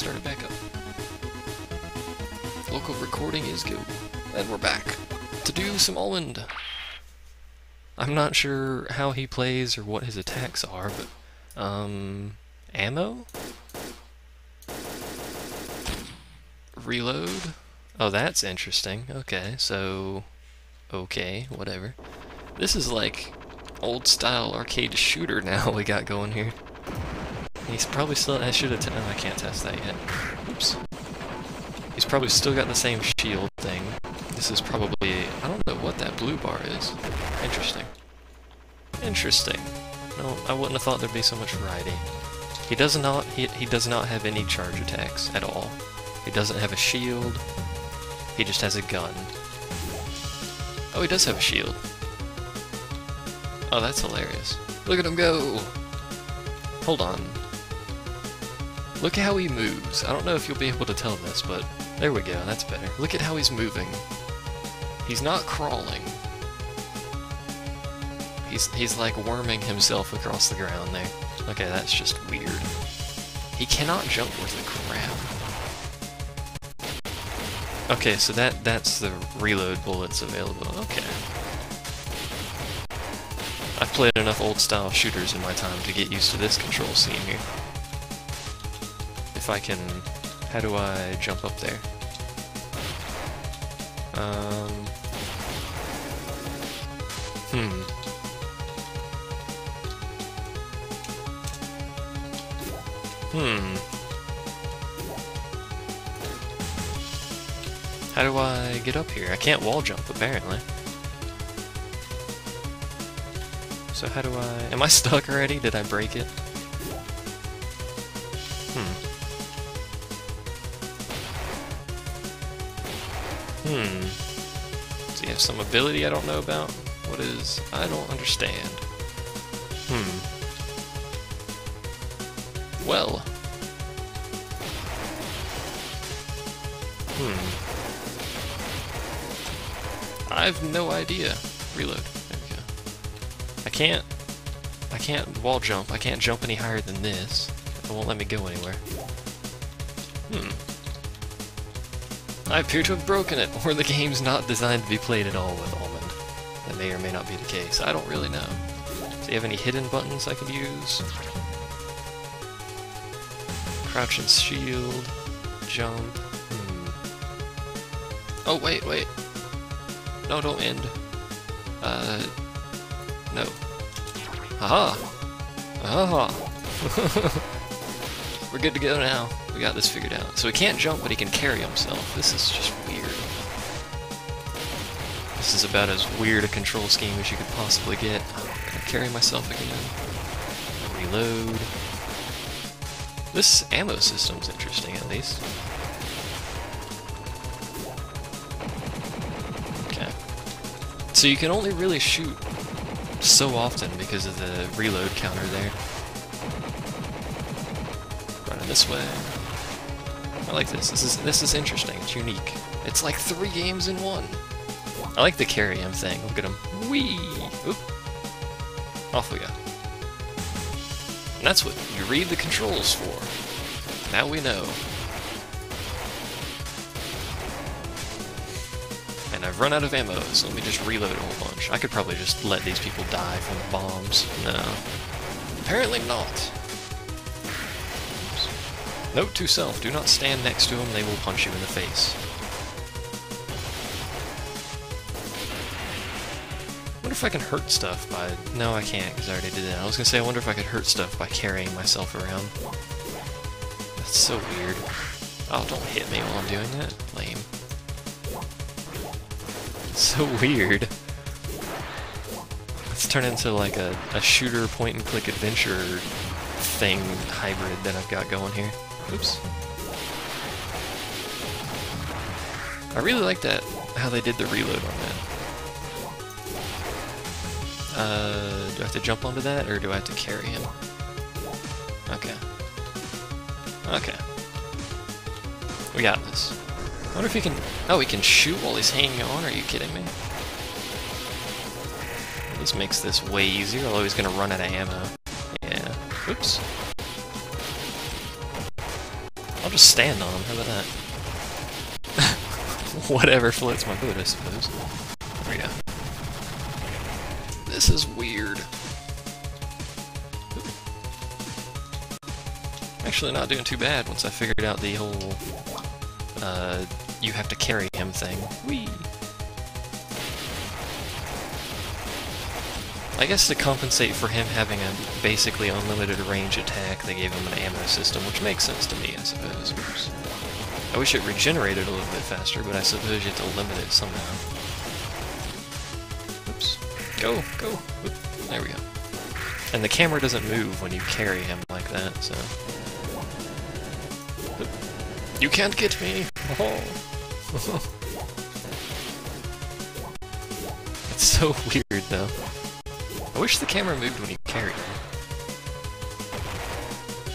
start it back up. Local recording is good. And we're back to do some Almond. I'm not sure how he plays or what his attacks are, but, um, ammo? Reload? Oh, that's interesting. Okay, so, okay, whatever. This is like old style arcade shooter now we got going here. He's probably still, I should have, oh, I can't test that yet. Oops. He's probably still got the same shield thing. This is probably, I don't know what that blue bar is. Interesting. Interesting. No, I wouldn't have thought there'd be so much variety. He does not, he, he does not have any charge attacks at all. He doesn't have a shield. He just has a gun. Oh, he does have a shield. Oh, that's hilarious. Look at him go! Hold on. Look at how he moves. I don't know if you'll be able to tell this, but there we go, that's better. Look at how he's moving. He's not crawling. He's, he's like worming himself across the ground there. Okay, that's just weird. He cannot jump worth a crap. Okay, so that that's the reload bullets available. Okay. I've played enough old-style shooters in my time to get used to this control scheme here. I can... How do I jump up there? Um... Hmm. Hmm. How do I get up here? I can't wall jump, apparently. So how do I... Am I stuck already? Did I break it? Hmm. Does he have some ability I don't know about? What is... I don't understand. Hmm. Well. Hmm. I've no idea. Reload. There we go. I can't... I can't wall jump. I can't jump any higher than this. It won't let me go anywhere. Hmm. I appear to have broken it, or the game's not designed to be played at all with Almond. That may or may not be the case. I don't really know. Do you have any hidden buttons I could use? Crouch and shield. Jump. Hmm. Oh, wait, wait. No, don't end. Uh, no. Haha! Haha! We're good to go now. We got this figured out. So he can't jump, but he can carry himself. This is just weird. This is about as weird a control scheme as you could possibly get. Can I carry myself again? Reload. This ammo system's interesting, at least. Okay. So you can only really shoot so often because of the reload counter there. This way. I like this. This is this is interesting. It's unique. It's like three games in one. I like the carry him thing. Look at him. Whee! Oop. Off we go. And that's what you read the controls for. Now we know. And I've run out of ammo, so let me just reload a whole bunch. I could probably just let these people die from the bombs. No. Apparently not. Note to self, do not stand next to them, they will punch you in the face. wonder if I can hurt stuff by... No, I can't, because I already did that. I was gonna say, I wonder if I could hurt stuff by carrying myself around. That's so weird. Oh, don't hit me while I'm doing that. Lame. so weird. Let's turn into like a, a shooter point-and-click adventure thing hybrid that I've got going here. Oops. I really like that, how they did the reload on that. Uh, do I have to jump onto that, or do I have to carry him? Okay. Okay. We got this. I wonder if he can... Oh, he can shoot while he's hanging on? Are you kidding me? This makes this way easier, although he's gonna run out of ammo. Yeah. Oops. I'll just stand on him, how about that? Whatever floats my boat, I suppose. There we go. This is weird. Actually not doing too bad once I figured out the whole, uh, you have to carry him thing. Whee! I guess to compensate for him having a basically unlimited range attack, they gave him an ammo system, which makes sense to me, I suppose. Oops. I wish it regenerated a little bit faster, but I suppose you have to limit it somehow. Oops. Go, go. Oop. There we go. And the camera doesn't move when you carry him like that, so... You can't get me! Oh. it's so weird, though. I wish the camera moved when he carried it.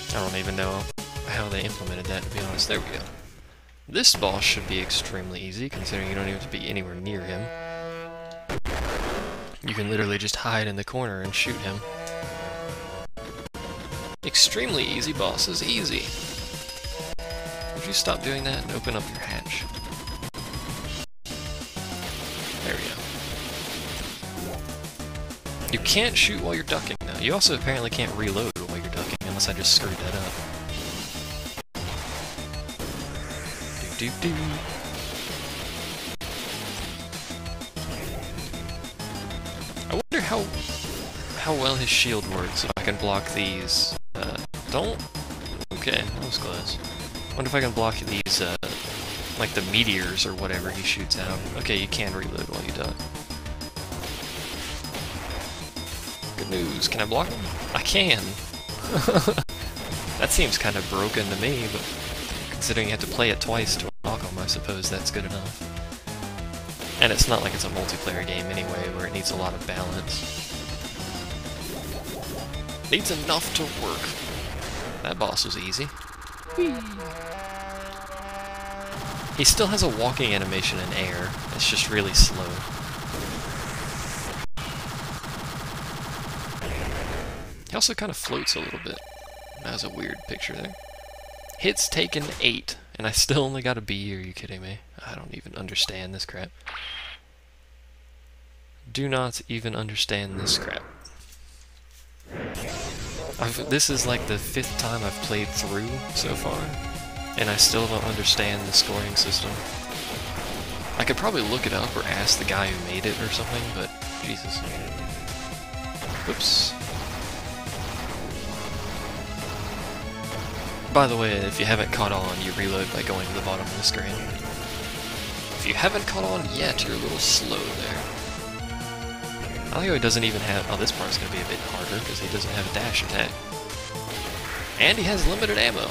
I don't even know how they implemented that, to be honest. There we go. This boss should be extremely easy, considering you don't even have to be anywhere near him. You can literally just hide in the corner and shoot him. Extremely easy bosses, easy. Would you stop doing that and open up your hatch? There we go. You can't shoot while you're ducking, though. You also apparently can't reload while you're ducking, unless I just screwed that up. Do do do. I wonder how how well his shield works if I can block these. Uh, don't. Okay, that was close. wonder if I can block these, uh, like the meteors or whatever he shoots out. Okay, you can reload while you duck. News. Can I block him? I can. that seems kind of broken to me, but considering you have to play it twice to unlock them, I suppose that's good enough. And it's not like it's a multiplayer game anyway, where it needs a lot of balance. Needs enough to work. That boss was easy. Whee. He still has a walking animation in air, it's just really slow. He also kind of floats a little bit. That was a weird picture there. Hits taken 8, and I still only got a B, are you kidding me? I don't even understand this crap. Do not even understand this crap. I've, this is like the fifth time I've played through so far, and I still don't understand the scoring system. I could probably look it up or ask the guy who made it or something, but Jesus. Whoops. By the way, if you haven't caught on, you reload by going to the bottom of the screen. If you haven't caught on yet, you're a little slow there. I like how he doesn't even have... Oh, this part's going to be a bit harder, because he doesn't have a dash attack. And he has limited ammo.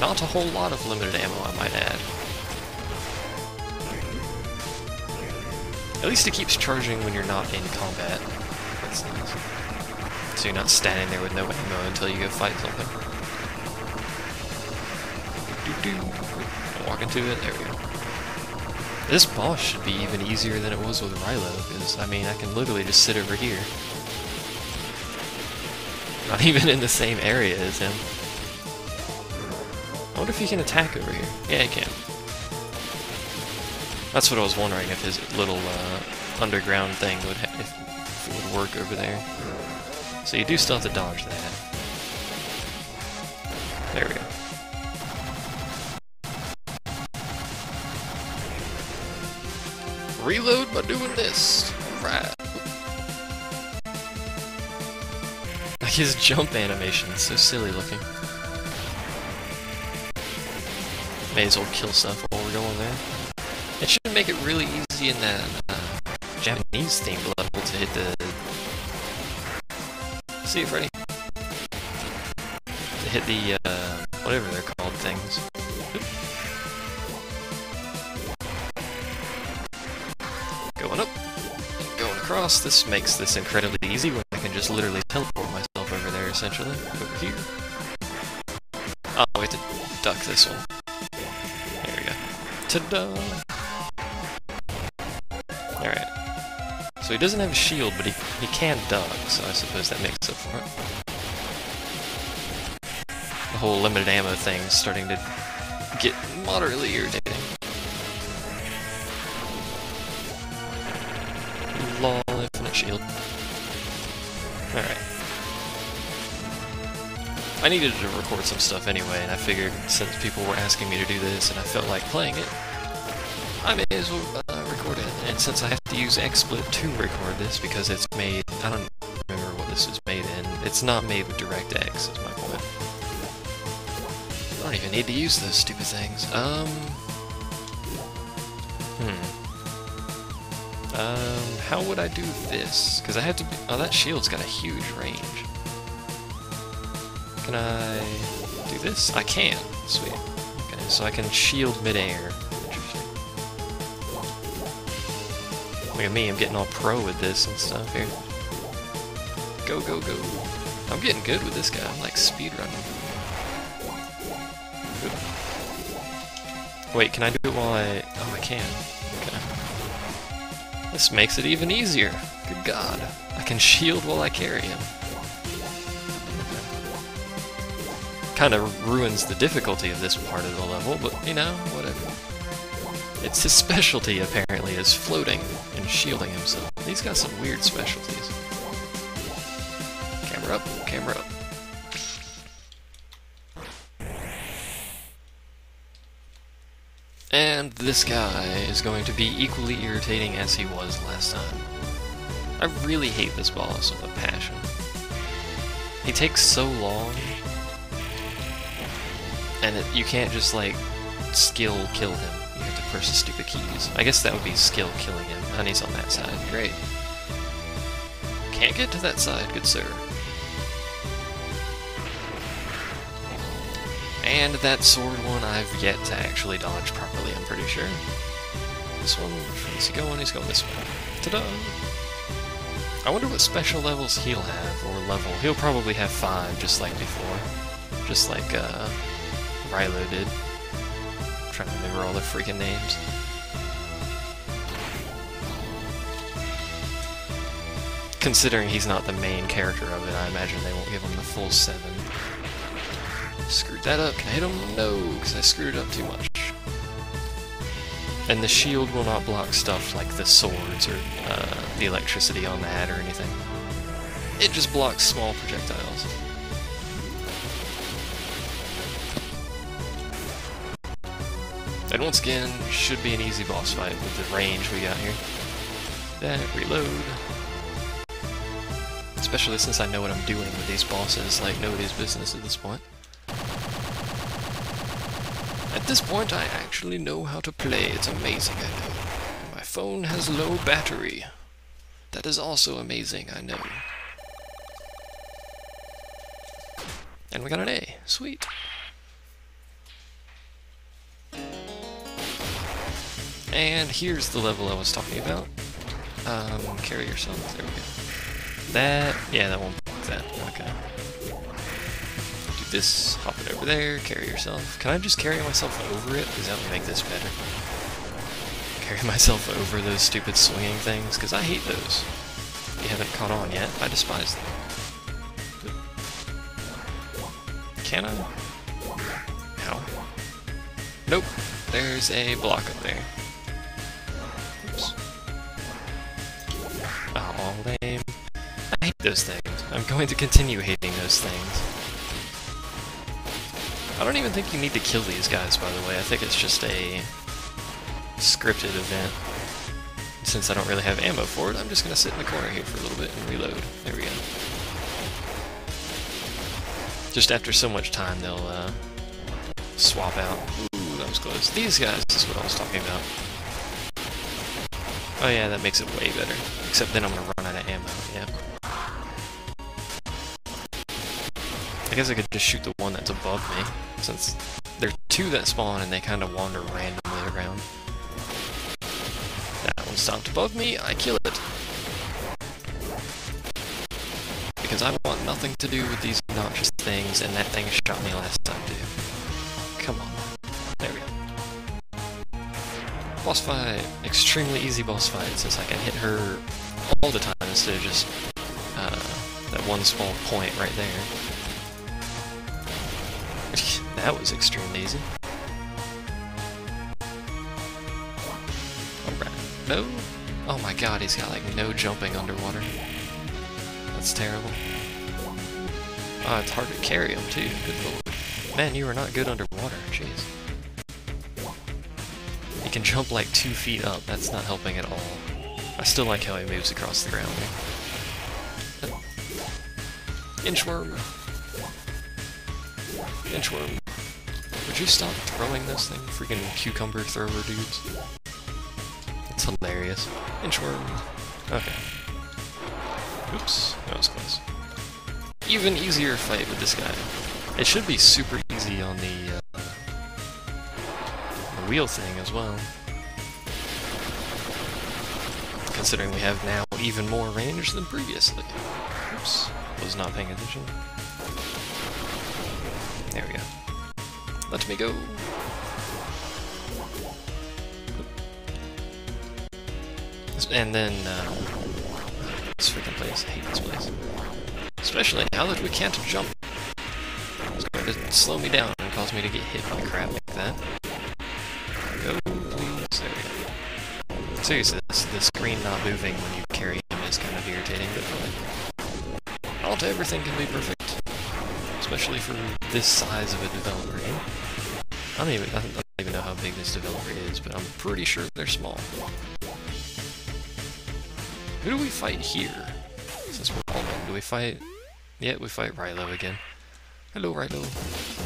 Not a whole lot of limited ammo, I might add. At least he keeps charging when you're not in combat. That's nice. So you're not standing there with no ammo until you go fight something. Do -do. Walk into it, there we go. This boss should be even easier than it was with Rilo, because, I mean, I can literally just sit over here. Not even in the same area as him. I wonder if he can attack over here. Yeah, he can. That's what I was wondering, if his little uh, underground thing would if, would work over there. So you do still have to dodge that. There we go. Reload by doing this. Right. Like his jump animation is so silly looking. May as well kill stuff while we're going there. It should make it really easy in that uh, Japanese themed level to hit the See you, Freddy. To hit the, uh, whatever they're called things. Going up, going across. This makes this incredibly easy where I can just literally teleport myself over there, essentially. Over here. Oh, we have to duck this one. There we go. Ta-da! Alright. So he doesn't have a shield, but he, he can duck, so I suppose that makes up for it. The whole limited ammo thing's starting to get moderately irritating. Lol, infinite shield. Alright. I needed to record some stuff anyway, and I figured since people were asking me to do this and I felt like playing it, I may as well uh, record it. And since I have to use XSplit to record this because it's made, I don't remember what this is made in, it's not made with DirectX, is my point. I don't even need to use those stupid things. Um... Hmm. Um, how would I do this? Because I have to. Oh, that shield's got a huge range. Can I do this? I can. Sweet. Okay, so I can shield midair. Look at me, I'm getting all pro with this and stuff here. Go, go, go. I'm getting good with this guy. I'm like speedrunning. Wait, can I do it while I... Oh, I can. Okay. This makes it even easier. Good god. I can shield while I carry him. kind of ruins the difficulty of this part of the level, but you know, whatever. It's his specialty, apparently, is floating shielding himself. He's got some weird specialties. Camera up, camera up. And this guy is going to be equally irritating as he was last time. I really hate this boss with a passion. He takes so long and it, you can't just, like, skill kill him. You have to press the stupid keys. I guess that would be skill killing him. Honey's on that side. Great. Can't get to that side, good sir. And that sword one I've yet to actually dodge properly, I'm pretty sure. This one, where's he going? He's going this way. Ta-da! I wonder what special levels he'll have, or level. He'll probably have five, just like before. Just like, uh, Rilo did. Trying to remember all the freaking names. Considering he's not the main character of it, I imagine they won't give him the full seven. Screwed that up. Can I hit him? No, because I screwed it up too much. And the shield will not block stuff like the swords or uh, the electricity on that or anything. It just blocks small projectiles. And once again, should be an easy boss fight with the range we got here. Then reload. Especially since I know what I'm doing with these bosses like nobody's business at this point. At this point, I actually know how to play. It's amazing, I know. My phone has low battery. That is also amazing, I know. And we got an A. Sweet. And here's the level I was talking about. Um, carry yourself. There we go. That, yeah, that won't that. Okay. Do this, hop it over there, carry yourself. Can I just carry myself over it? Because that would make this better. Carry myself over those stupid swinging things, because I hate those. If you haven't caught on yet, I despise them. Can I? How? Nope. There's a block up there. Lame. I hate those things. I'm going to continue hating those things. I don't even think you need to kill these guys, by the way. I think it's just a scripted event. Since I don't really have ammo for it, I'm just going to sit in the corner here for a little bit and reload. There we go. Just after so much time, they'll uh, swap out. Ooh, that was close. These guys is what I was talking about. Oh yeah, that makes it way better. Except then I'm gonna run out of ammo, yeah. I guess I could just shoot the one that's above me, since there's two that spawn and they kind of wander randomly around. That one stopped above me, I kill it. Because I want nothing to do with these obnoxious things, and that thing shot me last time too. Come on. Boss fight. Extremely easy boss fight, since I can hit her all the time instead of just uh, that one small point right there. that was extremely easy. Alright. No? Oh my god, he's got like no jumping underwater. That's terrible. Oh, it's hard to carry him too, good lord. Man, you are not good underwater, jeez. Can jump like two feet up, that's not helping at all. I still like how he moves across the ground. Inchworm! Inchworm. Would you stop throwing this thing? Freaking cucumber thrower dudes. It's hilarious. Inchworm. Okay. Oops, that was close. Even easier fight with this guy. It should be super easy on the wheel thing as well. Considering we have now even more range than previously. Oops, was not paying attention. There we go. Let me go. And then, uh, this freaking place, I hate this place. Especially now that we can't jump. It's going to slow me down and cause me to get hit by crap like that. Seriously, this, the screen not moving when you carry him is kind of irritating, but not everything can be perfect. Especially for this size of a developer. I don't even I don't even know how big this developer is, but I'm pretty sure they're small. Who do we fight here? Since we're all in, do we fight yeah, we fight Rilo again. Hello, Rilo.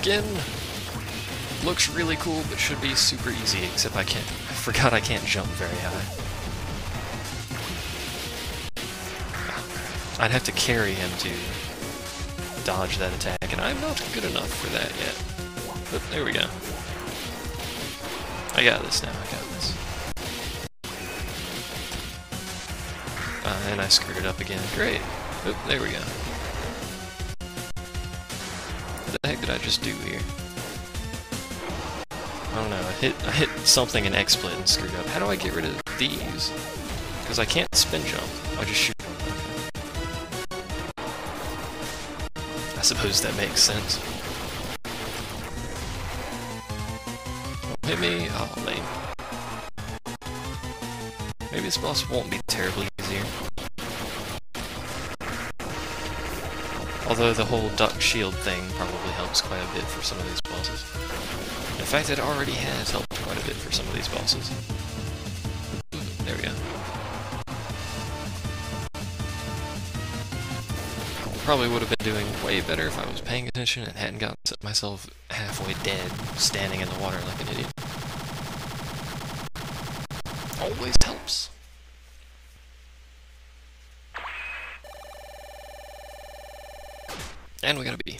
Again, looks really cool, but should be super easy, except I can't, I forgot I can't jump very high. I'd have to carry him to dodge that attack, and I'm not good enough for that yet. But there we go. I got this now, I got this. Uh, and I screwed it up again. Great. Oop, there we go. What the heck did I just do here? I don't know. I hit I hit something in XSplit and screwed up. How do I get rid of these? Because I can't spin jump. I just shoot. them. I suppose that makes sense. Hit me. Oh, lame. Maybe this boss won't be terribly easier. Although the whole duck shield thing probably helps quite a bit for some of these bosses. In fact, it already has helped quite a bit for some of these bosses. Hmm, there we go. Probably would have been doing way better if I was paying attention and hadn't gotten myself halfway dead standing in the water like an idiot. Always helps. And we got a B.